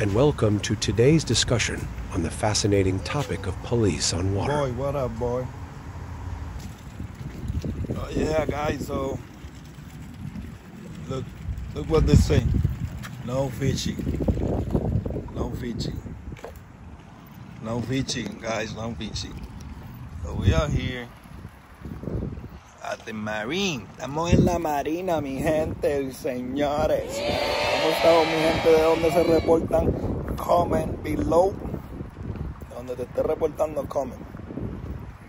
and welcome to today's discussion on the fascinating topic of police on water. Boy, what up, boy? Oh, yeah, guys. So, look, look what they say. No fishing. No fishing. No fishing, guys. No fishing. So we are here at the marine. Estamos en la marina, mi gente, señores. ¿Cómo estamos, mi gente? ¿De dónde se reportan? Comment below. Donde te esté reportando, comment.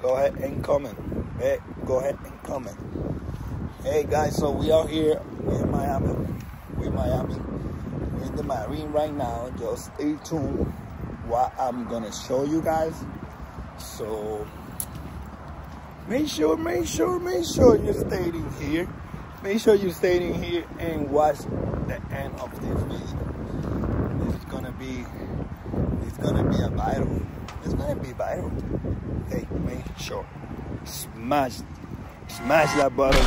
Go ahead and comment. Hey, go ahead and comment. Hey, guys, so we are here in Miami. We're in Miami. We're in the marine right now. Just stay tuned what I'm gonna show you guys. So make sure, make sure, make sure you're staying here. Make sure you're staying here and watch the end of this video. This is gonna be, it's gonna be a viral. It's gonna be viral. Hey, make sure smash, smash that button,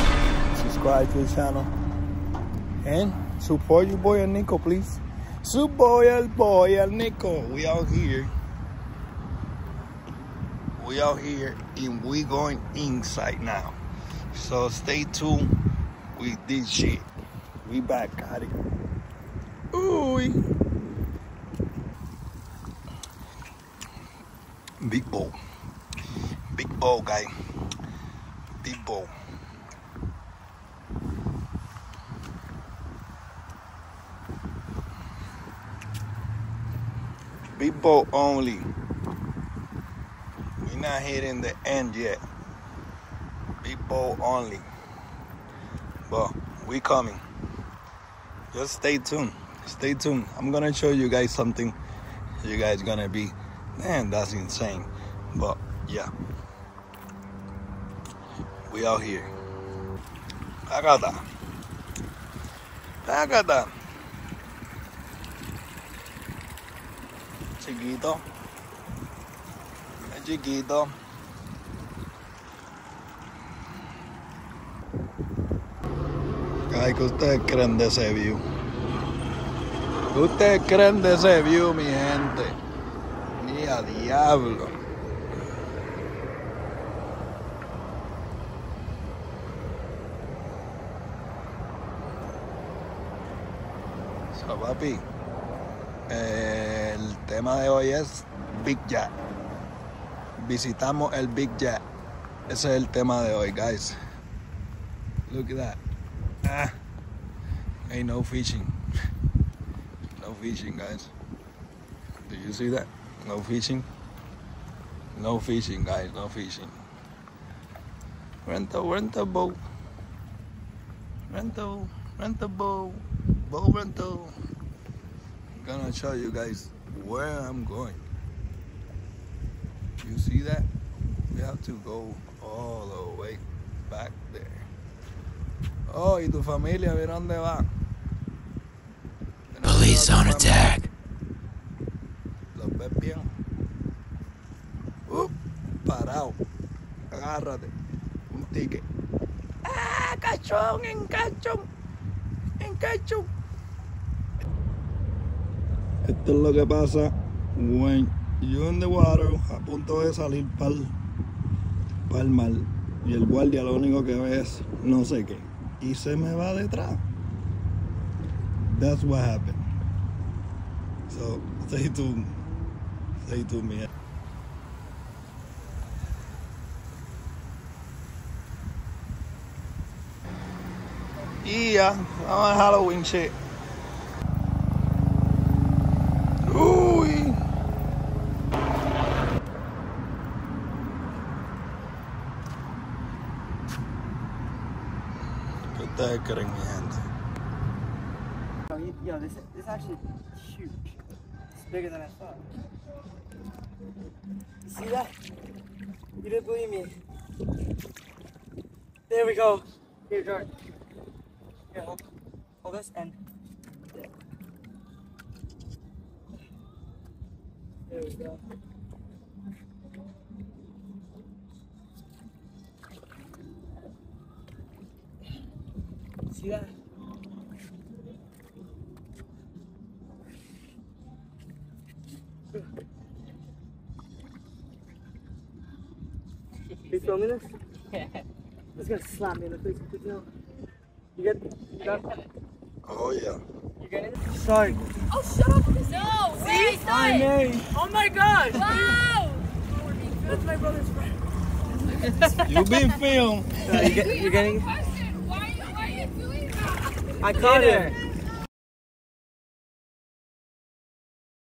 subscribe to the channel, and support your boy and Nico, please. Support el boy el Nico. We out here we out here and we going inside now. So stay tuned with this shit. We back, got it. Ooh. Big bowl. Big bowl, guy. Big bowl. Big bowl only not hitting the end yet. People only. But we coming. Just stay tuned. Stay tuned. I'm gonna show you guys something. You guys gonna be, man, that's insane. But yeah. We out here. Agata. Agata. Chiquito chiquito. Ay, ¿qué ustedes creen de ese view? ¿Qué ustedes creen de ese view, mi gente? Ni a diablo. So, papi, el tema de hoy es Big Jack visitamos el Big Jet. Ese es el tema de hoy, guys. Look at that. Ah, ain't no fishing. No fishing, guys. Do you see that? No fishing. No fishing, guys. No fishing. Rent a rent a boat. Rental, rent a boat, boat rental. I'm gonna show you guys where I'm going. You see that? We have to go all the way back there. Oh, y tu familia, mira dónde va. Police on attack. Los ves bien. Uh, parado. Agárrate. Un ticket. ¡Ah, cachón! ¡En cachón! ¡En cachón! Esto es lo que pasa yo en the water a punto de salir para el mar y el guardia lo único que ve es no sé qué. Y se me va detrás. That's what happened. So stay tuned stay tuned man y ya vamos a Halloween shit ustedes creen, mi gente? Yo, this, this actually huge. It's bigger than I thought. See that? You didn't believe me. There we go. Here, George. Here, hold, hold this and. There we go. See that? You filming this? Yeah. It's gonna slap me in the face with this now. You get you got Oh yeah. you get it? Sorry. Oh, shut up. No, wait, Hi, stop. Mary. Oh my gosh! Wow. That's my brother's friend. You been filmed. Uh, you get, you're getting Question. Why are you, why are you doing that? I caught her.